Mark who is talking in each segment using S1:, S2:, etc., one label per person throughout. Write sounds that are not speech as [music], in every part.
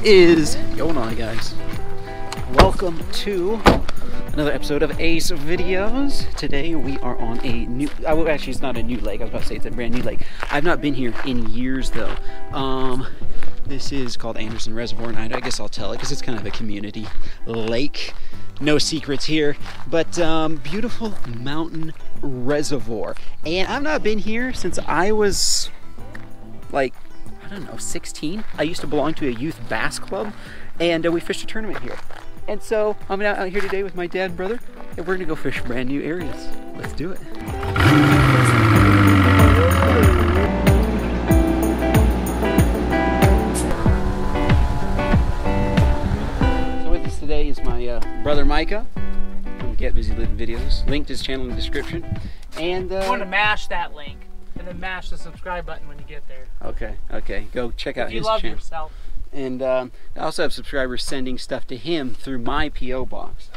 S1: What is going on, guys? Welcome to another episode of Ace Videos. Today we are on a new, well, actually it's not a new lake, I was about to say it's a brand new lake. I've not been here in years though. Um, this is called Anderson Reservoir, and I, I guess I'll tell it because it's kind of a community lake. No secrets here, but um, beautiful mountain reservoir. And I've not been here since I was like, I don't know, 16. I used to belong to a youth bass club, and uh, we fished a tournament here. And so I'm out, here today with my dad and brother, and we're gonna go fish brand new areas. Let's do it. So with us today is my uh, brother Micah from Get Busy Living Videos. Linked his channel in the description. And uh,
S2: You want to mash that link and then mash the subscribe button when you get there.
S1: okay, okay, go check out
S2: If you
S1: his
S2: love
S1: channel.
S2: yourself.
S1: And um, I also have subscribers sending stuff to him through my PO box.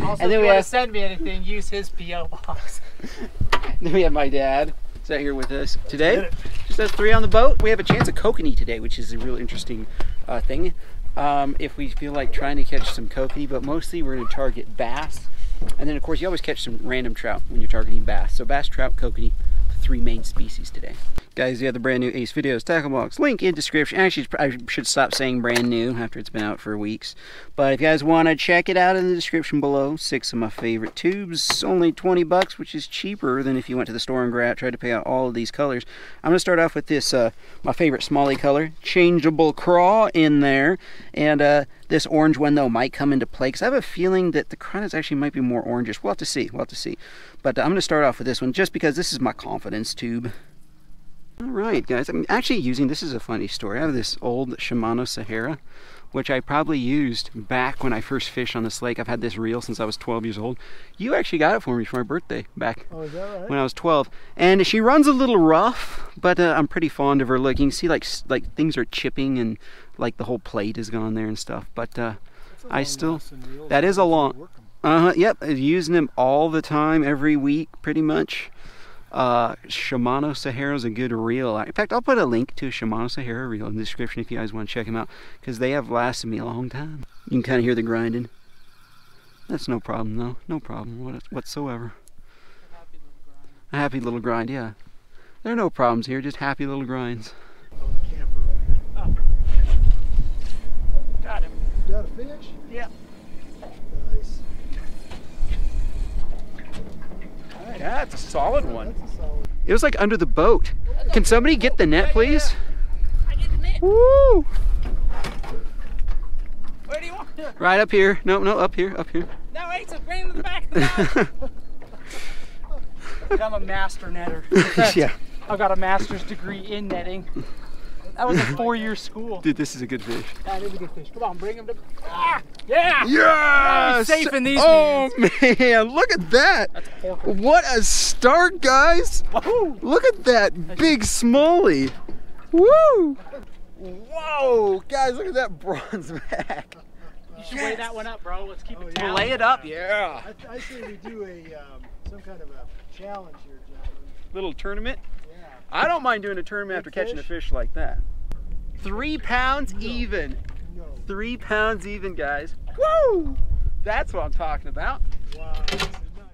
S2: Also, [laughs]
S1: And then
S2: if
S1: we
S2: you want
S1: have-
S2: to send me anything, use his PO box. [laughs]
S1: Then we have my dad. Is out here with us today. Just us three on the boat. We have a chance of kokanee today, which is a real interesting uh, thing. Um, if we feel like trying to catch some kokanee, but mostly we're going to target bass. And then, of course, you always catch some random trout when you're targeting bass. So bass, trout, kokanee, the three main species today. Guys, you have the brand new Ace Videos tackle box. Link in description. Actually, I should stop saying brand new after it's been out for weeks. But if you guys want to check it out in the description below, six of my favorite tubes, only 20 bucks, which is cheaper than if you went to the store and grab, tried to pick out all of these colors. I'm going to start off with this, uh, my favorite smallie color, changeable craw in there. And uh, this orange one, though, might come into play because I have a feeling that the Cronus actually might be more orangish. We'll have to see. We'll have to see. But I'm going to start off with this one just because this is my confidence tube. All right, guys. I'm actually using, this is a funny story. I have this old Shimano Sahara, which I probably used back when I first fished on this lake. I've had this reel since I was 12 years old. You actually got it for me for my birthday back
S3: Oh, is that right?
S1: when I was 12. And she runs a little rough, but uh, I'm pretty fond of her look. You can see like like things are chipping and like the whole plate is gone there and stuff. But uh, I still- that is a long- uh huh, yep, using them all the time, every week, pretty much. Uh, Shimano Sahara is a good reel. In fact, I'll put a link to a Shimano Sahara reel in the description if you guys want to check them out, because they have lasted me a long time. You can kind of hear the grinding. That's no problem, though. No problem whatsoever. A happy little grind, A happy little grind, yeah. There are no problems here, just happy little grinds.
S3: Oh, the camper.
S2: Got him.
S3: You got a fish?
S2: Yeah.
S1: Yeah, it's a solid one.
S3: That's a solid.
S1: It was like under the boat. Can somebody get the net, please?
S2: I get the net.
S1: Woo!
S2: Where do you want it?
S1: Right up here. No, no, up here, up here.
S2: No, wait, it's right in the back of the boat. [laughs] I'm a master netter. [laughs]
S1: yeah.
S2: I've got a master's degree in netting. That was a [laughs] four-year school.
S1: Dude, this is a good fish.
S2: That is a good fish. Come on, bring him to. Ah, yeah.
S1: Yes!
S2: safe in these
S1: Oh man, look at that!
S2: That's porker.
S1: What a start, guys!
S2: Woohoo!
S1: Look at that big smallie! Woo! Whoa, guys, look at that bronze [laughs] back.
S2: You should weigh that one up, bro. Let's keep
S3: Oh,
S2: it
S3: yeah.
S2: down.
S1: Lay it up, yeah.
S3: I, I say we do a um, some kind of a challenge here, gentlemen.
S1: Little tournament.
S3: Yeah.
S1: I don't mind doing a tournament after
S3: Big
S1: catching a
S3: fish?
S1: fish like that. Three pounds even.
S3: No.
S1: Three pounds even, guys. Woo! That's what I'm talking about.
S3: Wow. This is nice.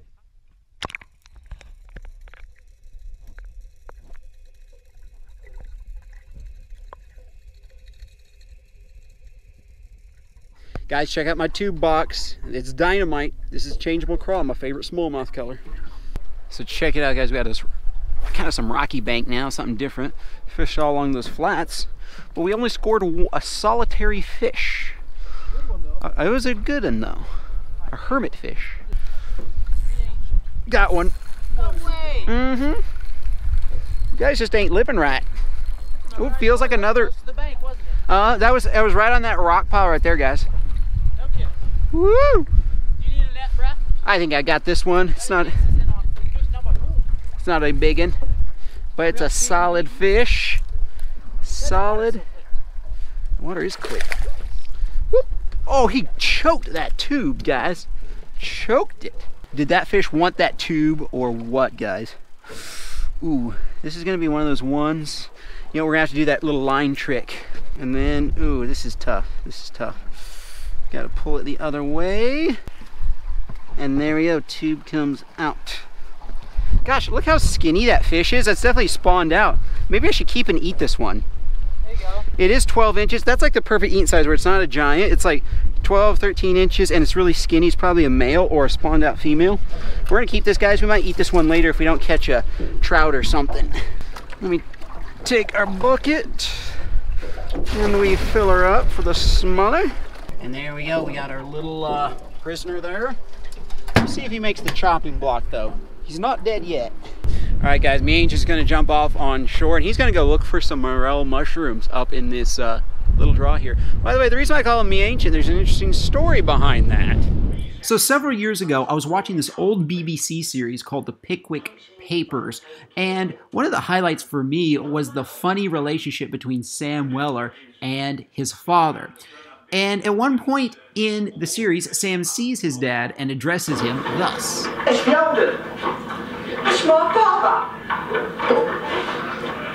S1: Guys, check out my tube box. It's dynamite. This is changeable crawl, my favorite smallmouth color. So check it out, guys. We got this kind of some rocky bank now, something different. Fish all along those flats, but we only scored a, solitary fish.
S3: Good one.
S1: Uh, it was a good one though, a hermit fish. Got one.
S2: No way.
S1: Mm-hmm. You guys just ain't living right. Ooh, it feels like another.
S2: Bank, wasn't it?
S1: Uh, that was that was right on that rock pile right there, guys.
S2: Kidding.
S1: Woo!
S2: Do you need a net, bruh?
S1: I think I got this one. It's not
S2: This is in on- just number- ooh.
S1: It's not a big one, but it's a solid fish. Solid. Water is clear. Whoop. Oh, he choked that tube, guys. Choked it. Did that fish want that tube or what, guys? Ooh, this is gonna be one of those ones. You know, we're gonna have to do that little line trick And then, ooh, this is tough. This is tough. Got to pull it the other way. And there we go, tube comes out. Gosh, look how skinny that fish is. That's definitely spawned out. Maybe I should keep and eat this one.
S2: There you go.
S1: It is 12 inches. That's like the perfect eating size where it's not a giant. It's like 12, 13 inches and it's really skinny. It's probably a male or a spawned out female. We're gonna keep this, guys. We might eat this one later if we don't catch a trout or something. Let me take our bucket and we fill her up for the smother. And there we go. We got our little uh, prisoner there. Let's see if he makes the chopping block though. He's not dead yet. All right, guys, me and just gonna jump off on shore and he's gonna go look for some morel mushrooms up in this uh, little draw here. By the way, the reason I call him me ancient, there's an interesting story behind that. So several years ago, I was watching this old BBC series called The Pickwick Papers, and one of the highlights for me was the funny relationship between Sam Weller and his father. And at one point in the series, Sam sees his dad and addresses him thus.
S4: It's Sheldon. It's my father.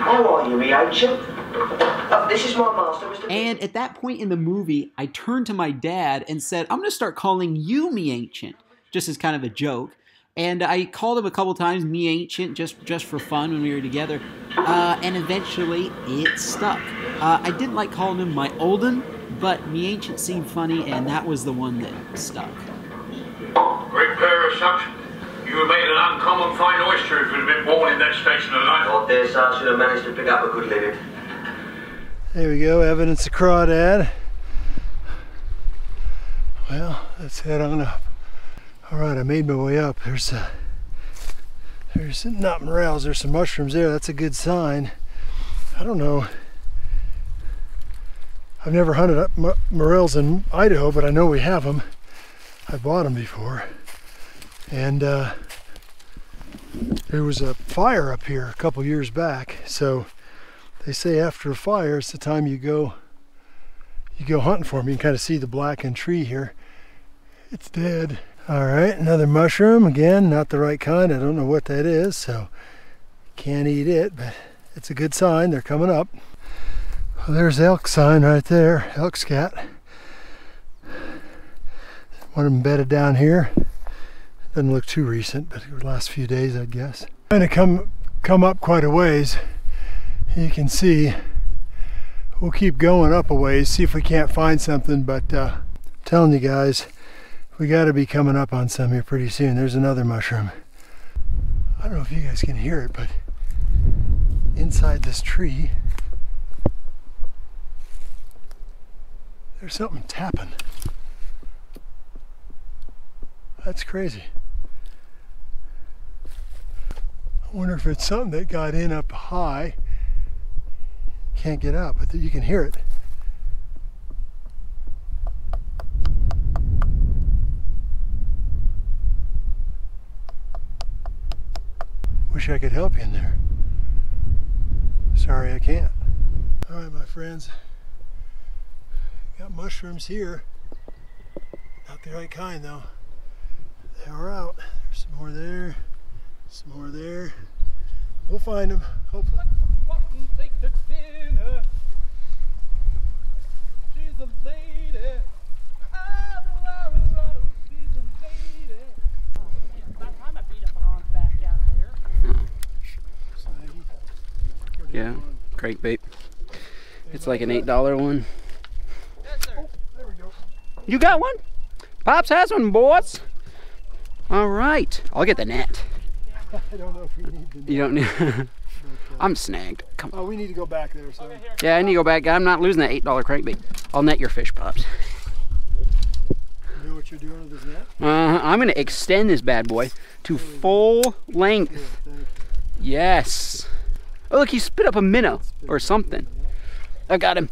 S4: How are you, me ancient? Uh, this is my master, Mr.
S1: And at that point in the movie, I turned to my dad and said, I'm going to start calling you me ancient, just as kind of a joke. And I called him a couple times me ancient just just for fun when we were together. Uh, and eventually it stuck. Uh, I didn't like calling him my olden, but me ancient seemed funny, and that was the one that stuck.
S5: Great pair of shucks. You have made an uncommon fine oyster if you'd been born in that station of life.
S4: I dare say I should have managed to pick up a good living.
S3: There we go, evidence of crawdad. Well, let's head on up. All right, I made my way up. There's a, there's not morels. There's some mushrooms there. That's a good sign. I don't know. I've never hunted up morels in Idaho, but I know we have them. I bought them before, and uh, there was a fire up here a couple years back. So they say after a fire, it's the time you go you go hunting for them. You can kind of see the blackened tree here. It's dead. All right, another mushroom. Again, not the right kind. I don't know what that is, so can't eat it, but it's a good sign. They're coming up. Well, there's elk sign right there, elk scat. One of them bedded down here. Doesn't look too recent, but the last few days, I guess. Trying to come come up quite a ways. You can see. We'll keep going up a ways, see if we can't find something. But uh, telling you guys, we got to be coming up on some here pretty soon. There's another mushroom. I don't know if you guys can hear it, but inside this tree, there's something tapping. That's crazy. I wonder if it's something that got in up high, can't get out, but you can hear it. Wish I could help you in there. Sorry, I can't. All right, my friends. Got mushrooms here. Not the right kind, though. They are out. There's some more there. Some more there. We'll find them, hopefully.
S2: take to dinner. She's a lady. Oh, she's a lady. Oh, man, about time I beat a bronze back out of there.
S1: Yeah, great bait. It's like an $8 one.
S2: Yes, sir.
S3: There we go.
S1: You got one? Pops has one, boys. All right, I'll get the net.
S3: I don't know if we need to.
S1: You don't need. I'm snagged. Come on.
S3: Oh, we need to go back there. So
S1: Yeah, I need to go back. I'm not losing that eight dollar crankbait. I'll net your fish, pops.
S3: you know what you're doing with this net?
S1: Uh, I'm gonna extend this bad boy to full length.
S3: Yeah.
S1: Yes. Oh look, he spit up a minnow or something. I got him.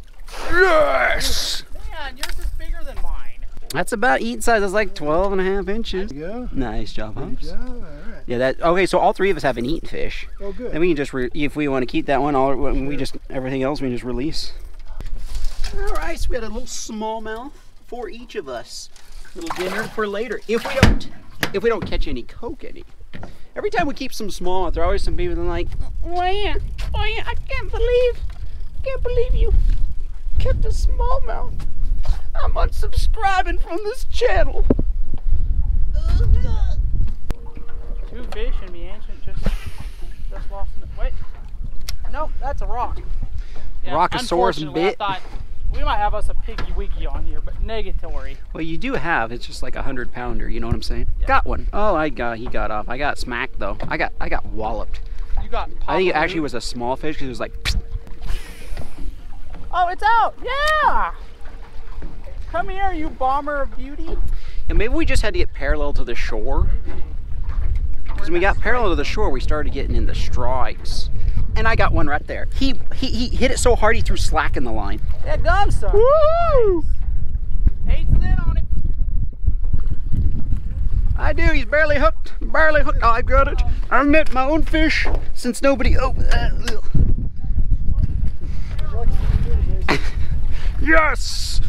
S1: Yes.
S2: Man, yours is bigger than mine.
S1: That's about eating size. That's like 12 and a half inches.
S3: There you go.
S1: Nice job,
S3: Good
S1: Pops.
S3: job. All right.
S1: Yeah, that okay. So all three of us have an eaten fish.
S3: Oh, good.
S1: Then we can just, re- if we want to keep that one, all we just everything else we just release. All right, so we had a little smallmouth for each of us. Little dinner for later. If we don't, if we don't catch any kokanee. Every time we keep some smallmouth, there are always some people that are like, oh yeah, oh yeah, I can't believe, I can't believe you kept a smallmouth. I'm unsubscribing from this channel.
S2: Two fish and the ancient just just lost. In the, wait, no, that's a rock.
S1: Rockosaurus
S2: unfortunately,
S1: bit.
S2: I thought we might have us a piggy wiggy on here, but negatory.
S1: Well, you do have. It's just like a hundred pounder. You know what I'm saying? Got one. Oh, I got. He got off. I got smacked though. I got. I got walloped.
S2: You got.
S1: I think it actually was a small fish because it was like. [laughs]
S2: Oh, it's out! Yeah. Come here, you bomber of beauty.
S1: And maybe we just had to get parallel to the shore. Because when we got parallel to the shore, we started getting into strikes. And I got one right there. He he, he hit it so hard he threw slack in the line.
S2: Yeah, gum son.
S1: Woo!
S2: Eight's in on it.
S1: I do. He's barely hooked. Barely hooked. Oh, I got it. I met my own fish since nobody. Oh. uh, [laughs] yes.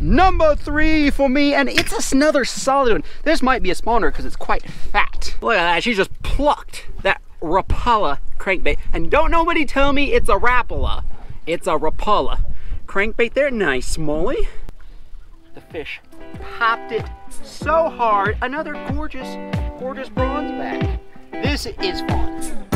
S1: Number three for me, and it's another solid one. This might be a spawner because it's quite fat. Look at that. She just plucked that Rapala crankbait. And don't nobody tell me it's a Rapala. It's a Rapala. Crankbait there. Nice, Molly. The fish popped it so hard. Another gorgeous, gorgeous bronze back. This is fun.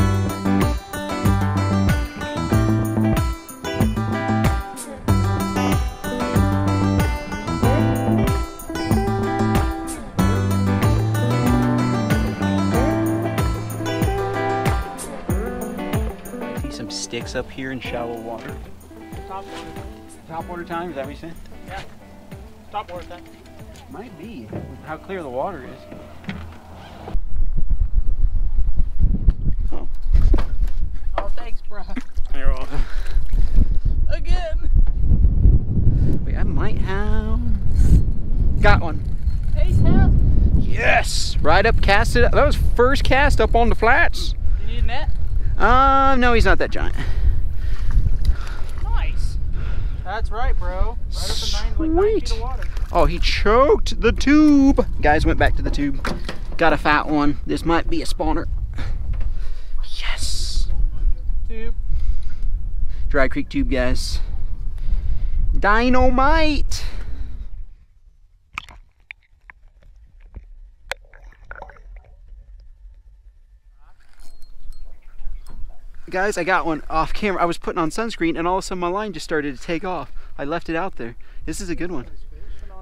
S1: Sticks up here in shallow water.
S2: Top water.
S1: Top water time, is that what you said?
S2: Top water then.
S1: Might be, with how clear the water is.
S2: Oh, thanks, bro.
S1: You're welcome.
S2: Again.
S1: Wait, I might have. Got one.
S2: Ace.
S1: Yes! Right up, cast it. up. That was first cast up on the flats.
S2: You need a net?
S1: Um, no, he's not that giant.
S2: Nice. That's right, bro. Right up in nine, like nine feet of water.
S1: Oh, he choked the tube. Guys went back to the tube. Got a fat one. This might be a spawner. Yes.
S2: Tube.
S1: Dry Creek tube, guys. Dynamite. Guys, I got one off camera. I was putting on sunscreen and all of a sudden my line just started to take off. I left it out there. This is a good one.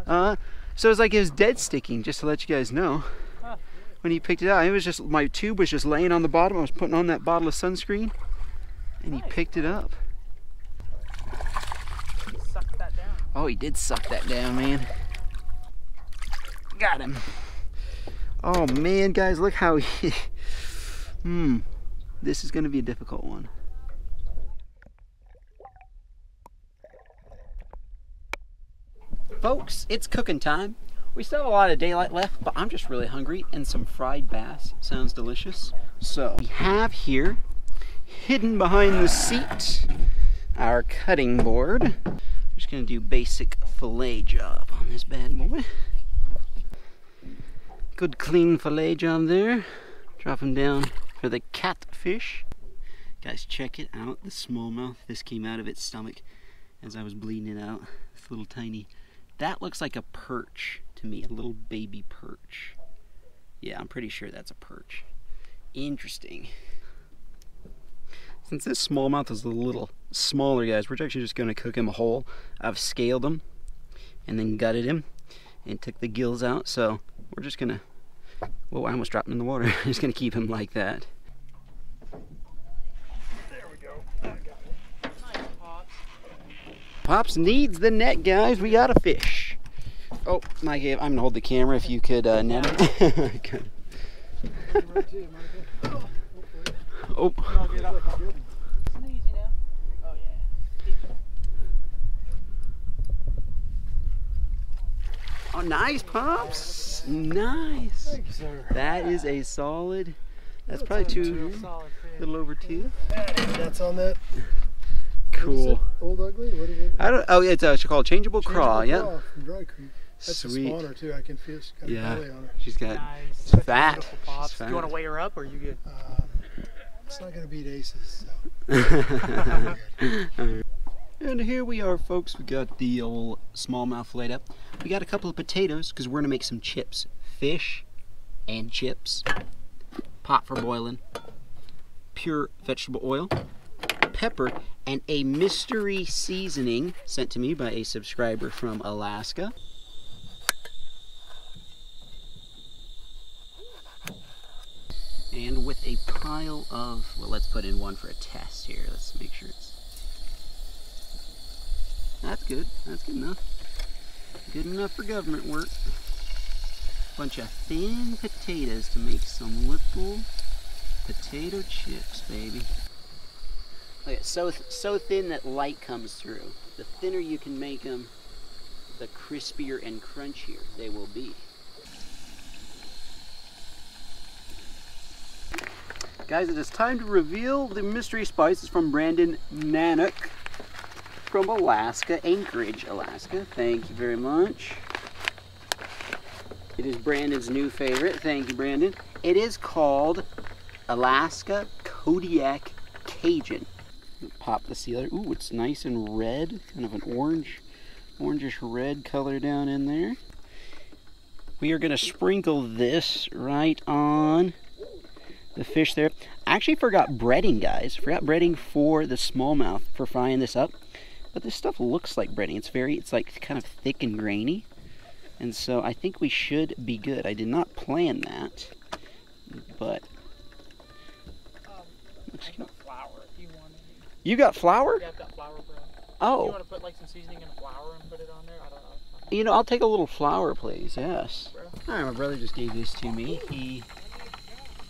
S1: Uh, so it's like it was dead sticking, just to let you guys know. When he picked it out, it was just, my tube was just laying on the bottom. I was putting on that bottle of sunscreen and he picked it up.
S2: Suck that down.
S1: Oh, he did suck that down, man. Got him. Oh man, guys, look how he. [laughs] hmm. This is going to be a difficult one. Folks, it's cooking time. We still have a lot of daylight left, but I'm just really hungry, and some fried bass sounds delicious. So, we have here, hidden behind the seat, our cutting board. I'm Just gonna do basic fillet job on this bad boy. Good clean fillet job there. Drop him down for the catfish. Guys, check it out. The smallmouth. This came out of its stomach as I was bleeding it out. This little tiny. That looks like a perch to me. A little baby perch. Yeah, I'm pretty sure that's a perch. Interesting. Since this smallmouth is a little smaller, guys, we're actually just going to cook him whole. I've scaled him and then gutted him and took the gills out. So we're just going to, whoa, I almost dropped him in the water. [laughs] just going to keep him like that. There we go.
S2: Nice pops.
S1: Pops needs the net, guys. We got a fish. Oh, Mike, I'm to hold the camera if you could uh, net him. [laughs] Oh
S2: oh,
S1: nice, Pops. Nice.
S3: Thank you, sir.
S1: That is a solid, that's probably two, a little over two.
S3: That's on that.
S1: Cool.
S3: Old Ugly? What is it?
S1: I don't. Oh, it's uh, it's called changeable, craw.
S3: Changeable
S1: Yeah.
S3: Craw From Dry Creek. That's
S1: Sweet.
S3: a spawner too. I can fish. Got
S1: Yeah.
S3: a belly on her.
S1: She's got.
S2: Nice.
S1: It's fat.
S2: Beautiful pops.
S1: She's
S2: Do you want to weigh her up or you good?
S3: Um, it's not going to beat Aces. So. [laughs] [laughs]
S1: And here we are, folks. We got the old smallmouth laid up. We got a couple of potatoes because we're gonna make some chips, fish, and chips. Pot for boiling. Pure vegetable oil, pepper, and a mystery seasoning sent to me by a subscriber from Alaska. And with a pile of, well, let's put in one for a test here. Let's make sure it's that's good. That's good enough. Good enough for government work. Bunch of thin potatoes to make some little potato chips, baby. Look, it's so so thin that light comes through. The thinner you can make them, the crispier and crunchier they will be. Guys, it is time to reveal the mystery spices from Brandon Nanook from Alaska, Anchorage, Alaska. Thank you very much. It is Brandon's new favorite. Thank you, Brandon. It is called Alaska Kodiak Cajun. Pop the sealer. Ooh, it's nice and red, kind of an orange, orangish red color down in there. We are going to sprinkle this right on the fish there. I actually forgot breading, guys. Forgot breading for the smallmouth for frying this up. But this stuff looks like breading. It's very, it's like kind of thick and grainy. And so I think we should be good. I did not plan that, but.
S2: Um, I've got flour if you want.
S1: You got flour?
S2: Yeah, I've got flour, bro. Oh. You
S1: Oh,
S2: want to put like some seasoning in the flour and put it on there? I don't know.
S1: you know, I'll take a little flour, please. Yes. All right, my brother just gave this to me. He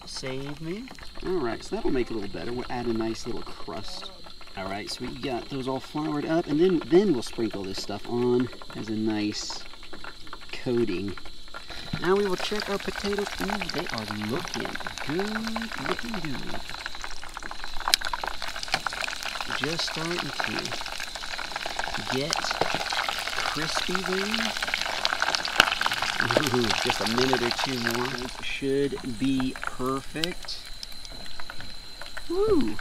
S1: saved me. All right, so that'll make it a little better. We'll add a nice little crust. All right, so we got those all floured up, and then then we'll sprinkle this stuff on as a nice coating. Now we will check our potatoes. Ooh, they are looking good, looking good. Just starting to get crispy there. [laughs] Just a minute or two more. Should be perfect. Woo!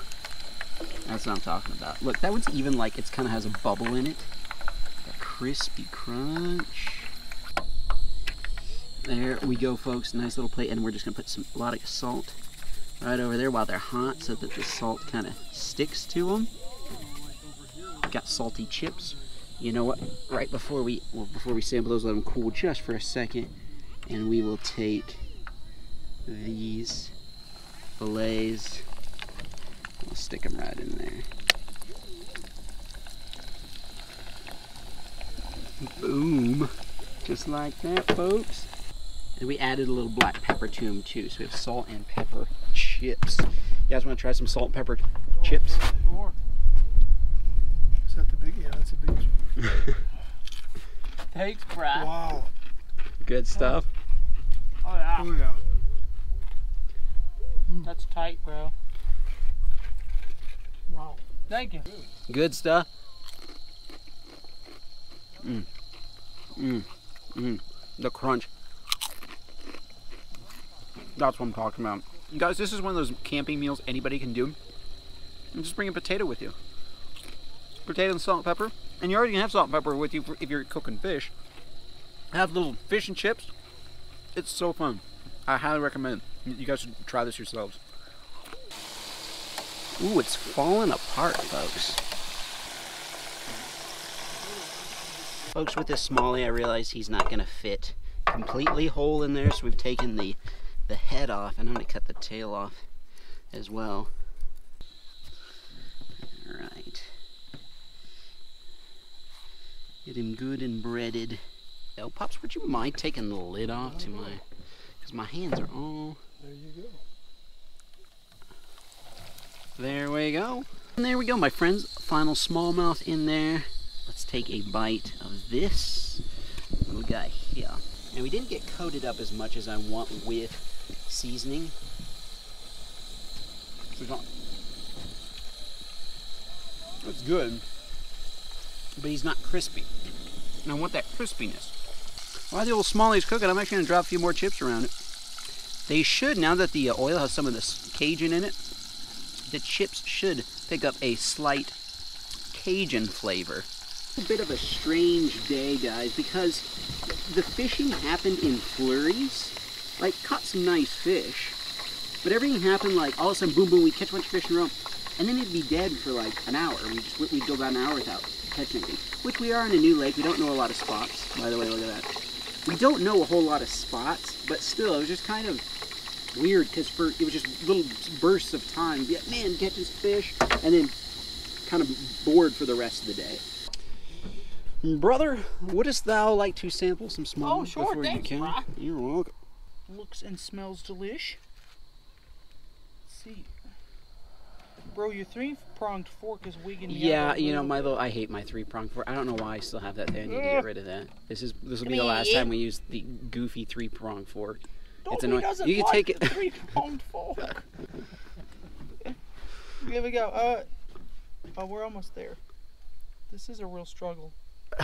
S1: That's what I'm talking about. Look, that one's even like it's kind of has a bubble in it. A crispy crunch. There we go, folks. Nice little plate, and we're just gonna put some a lot of salt right over there while they're hot, so that the salt kind of sticks to them. Got salty chips. You know what? Right before we well, before we sample those, let them cool just for a second, and we will take these fillets. We'll stick them right in there. Boom. Just like that, folks. And we added a little black pepper to them too. So we have salt and pepper chips. You guys want to try some salt and pepper chips?
S2: Sure.
S3: Is that the big? Yeah, that's a big. [laughs]
S2: Thanks, Brad.
S3: Wow.
S1: Good stuff.
S2: Oh yeah,
S3: Oh yeah.
S2: that's tight, bro. Thank you.
S1: Good stuff. Mmm. Mmm. Mmm. The crunch. That's what I'm talking about. Guys, this is one of those camping meals anybody can do. And just bring a potato with you. Potato and salt and pepper. And you already have salt and pepper with you if you're cooking fish. Have little fish and chips. It's so fun. I highly recommend. You guys should try this yourselves. Ooh, it's falling apart, folks. Folks, with this smallie, I realize he's not going to fit completely whole in there, so we've taken the, the head off, and I'm going to cut the tail off as well. Alright. Get him good and breaded. Oh, Pops, would you mind taking the lid off to my... Because my hands are all...
S3: There you go.
S1: There we go. And there we go, my friends. Final smallmouth in there. Let's take a bite of this little guy here. And we didn't get coated up as much as I want with seasoning. So it's good, but he's not crispy. And I want that crispiness. While the old smallie's cooking, I'm actually to drop a few more chips around it. They should, now that the uh, oil has some of this Cajun in it, the chips should pick up a slight Cajun flavor. A bit of a strange day, guys, because the fishing happened in flurries. Like, caught some nice fish, but everything happened like all of a sudden, boom, boom, we catch a bunch of fish in a row, and then it'd be dead for like an hour. We just we'd go about an hour without catching anything. Which we are in a new lake. We don't know a lot of spots. By the way, look at that. We don't know a whole lot of spots, but still, it was just kind of weird because for it was just little bursts of time. Like, man, catch some fish, and then kind of bored for the rest of the day. Brother, wouldst thou like to sample some small
S2: Oh, sure, thanks,
S1: you can?
S2: Brock.
S1: You're welcome.
S2: Looks and smells delish. Let's see. Bro, your three pronged fork is wigging
S1: Yeah, you know, my little I hate my three prong fork. I don't know why I still have that thing. I need to get rid of that. This is this will be the last time we use the goofy three prong fork.
S2: Dobby
S1: annoying.
S2: doesn't
S1: You can
S2: like
S1: take it-
S2: three pronged fork. [laughs] Here we go. Uh, oh, we're almost there. This is a real struggle. [laughs]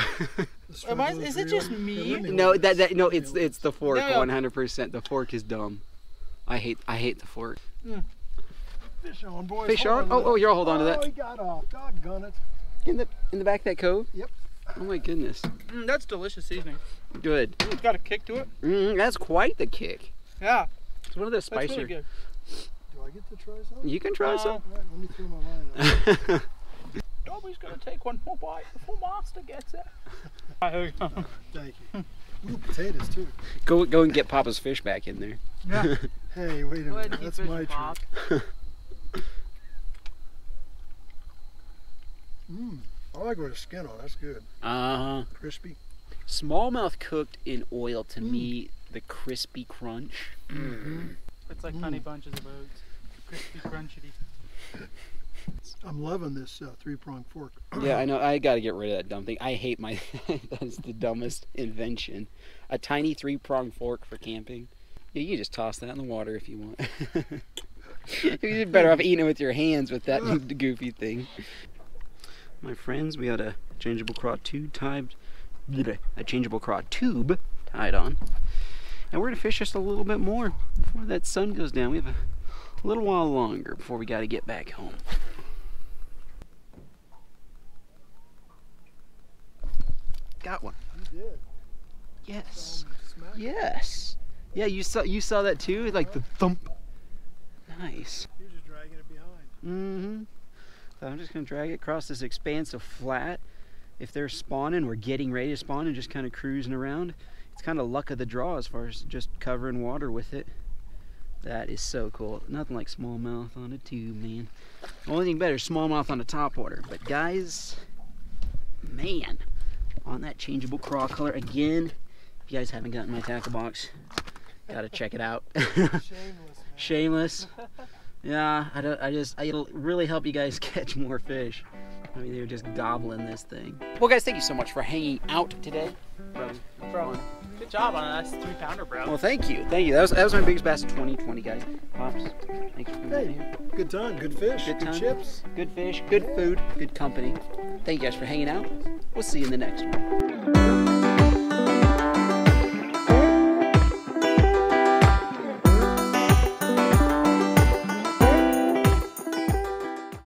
S2: Am I- is it just me?
S1: No, that that no, it's it's the fork.
S2: No, no.
S1: One hundred percent. The fork is dumb. I hate I hate the fork.
S3: Fish on, boys.
S1: Fish
S3: Hold
S1: on?
S3: to
S1: Oh, oh, you're all holding on to that.
S3: Oh, he got off. Doggone it.
S1: In the in the back of that cove.
S3: Yep.
S1: Oh my goodness.
S2: Mm, that's delicious seasoning.
S1: Good.
S2: It's got a kick to it.
S1: Mm, that's quite the kick.
S2: Yeah,
S1: It's one of the
S2: that's really
S1: spicier.
S2: good.
S3: Do I get to try some?
S1: You can try
S2: Uh,
S1: some.
S3: All right, let me throw my line out. [laughs]
S2: Dobby's gonna take one more bite before Master gets it. [laughs] Alright, here we go.
S3: Thank you. Ooh, potatoes too.
S1: go go and get Papa's fish back in there.
S2: Yeah. [laughs]
S3: Hey, wait a
S2: Go
S3: minute. That's my
S2: Pop.
S3: trick. Mmm. I like with a skin on. That's good.
S1: Uh huh.
S3: Crispy.
S1: Smallmouth cooked in oil to me, the crispy crunch. Mm -hmm.
S2: It's like honey bunches of oats. Crispy, crunchy. [laughs]
S3: I'm loving this uh, three-pronged fork. [clears throat]
S1: Yeah, I know. I got to get rid of that dumb thing. I hate my. [laughs] that's the dumbest invention. A tiny three-pronged fork for camping. Yeah, you can just toss that in the water if you want. [laughs] You're better off eating it with your hands with that goofy thing. My friends, we had a changeable craw tube tied, a changeable craw tube tied on, and we're gonna fish just a little bit more before that sun goes down. We have a little while longer before we got to get back home. Got one.
S3: You did.
S1: Yes. Yes. Yeah, you saw you saw that too, like the thump. Nice.
S3: You're just dragging it behind.
S1: Mm-hmm. So I'm just gonna drag it across this expanse of flat. If they're spawning, we're getting ready to spawn and just kind of cruising around. It's kind of luck of the draw as far as just covering water with it. That is so cool. Nothing like smallmouth on a tube, man. Only thing better, is smallmouth on a top water. But guys, man, on that changeable craw color again. If you guys haven't gotten my tackle box, gotta check it out. [laughs]
S3: Shameless.
S1: Shameless. [laughs] Yeah, I, don't, I just, it'll really help you guys [laughs] catch more fish. I mean, they're just gobbling this thing. Well, guys, thank you so much for hanging out today.
S2: Bro, good job on a nice three pounder, bro.
S1: Well, thank you, thank you. That was that was my biggest bass of 2020, guys. Pops, thanks for coming
S3: Hey.
S1: here.
S3: Good time, good fish,
S1: Good
S3: good,
S1: time.
S3: chips.
S1: Good fish, good food, good company. Thank you guys for hanging out. We'll see you in the next one.